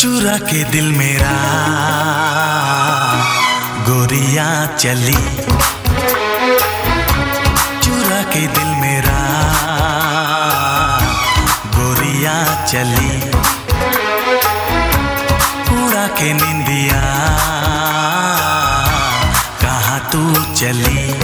चुरा के दिल मेरा। गोरिया चली। चुरा के दिल मेरा। गोरिया चली। पूरा के निंदिया कहाँ तू चली?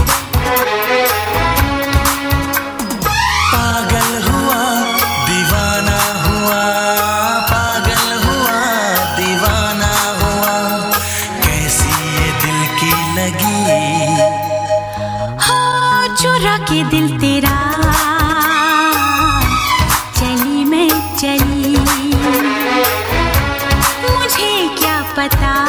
ये दिल तेरा। चली मैं चली। मुझे क्या पता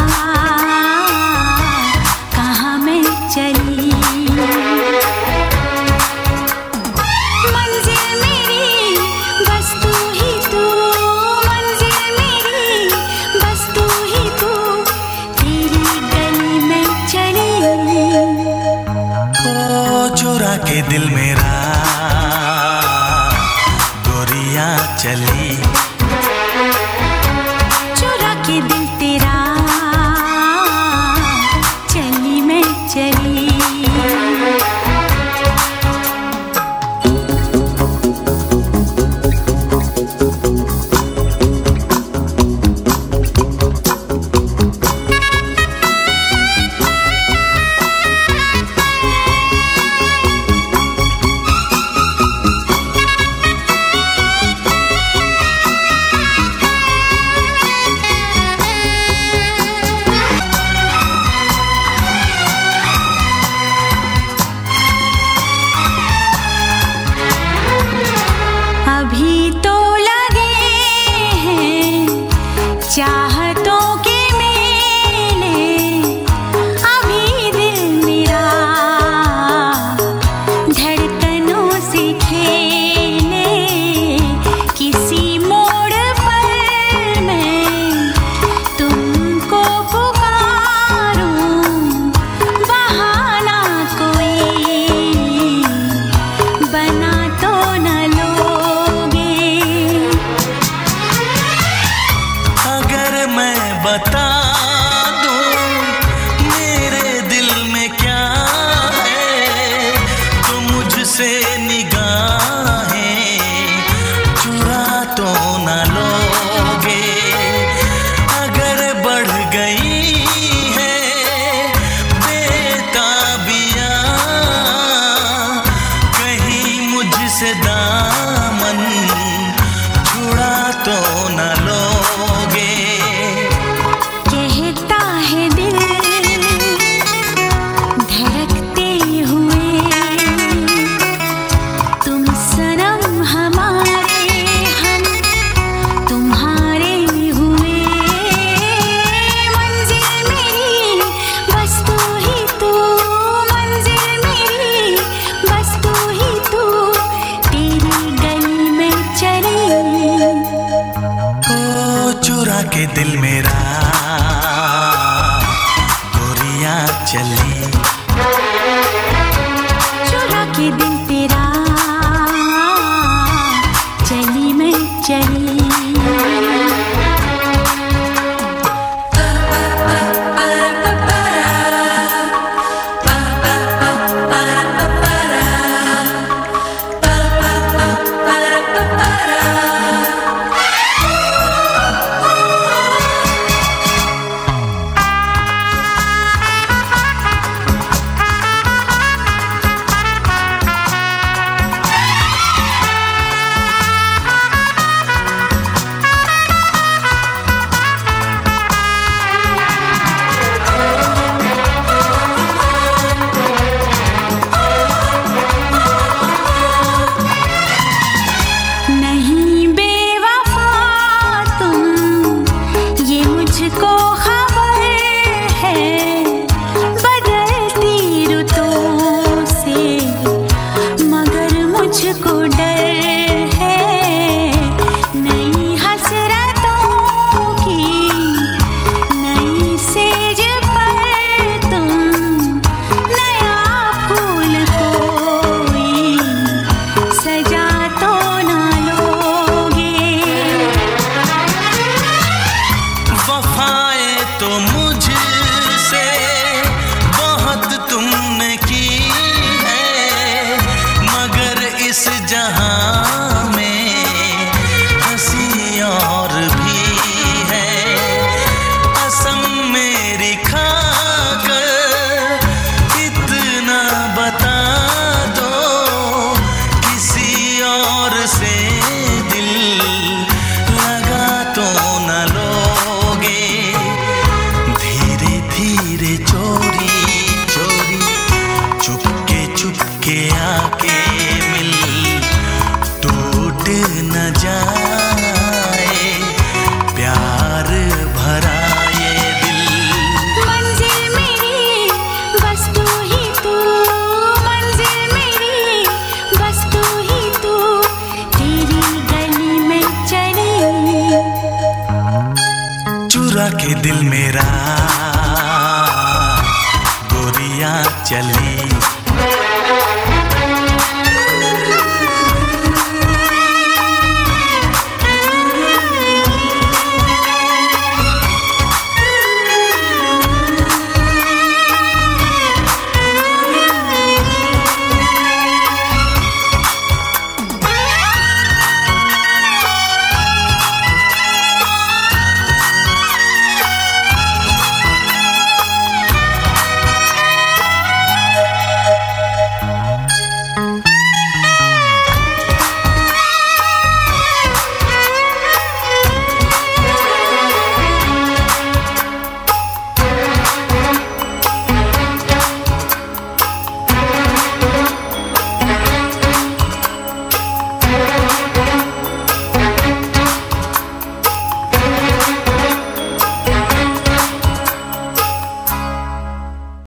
लगा के दिल मेरा। गोरिया चली। चोरा के दिल बता के दिल मेरा। गोरिया चली। चोरा के दिन वफाएँ तो मुझे जाए प्यार भरा ये दिल। मंजिल मेरी बस तू ही तू। मंजिल मेरी बस तू ही तू। तेरी गली में चली। चुरा के दिल मेरा गोरिया चली।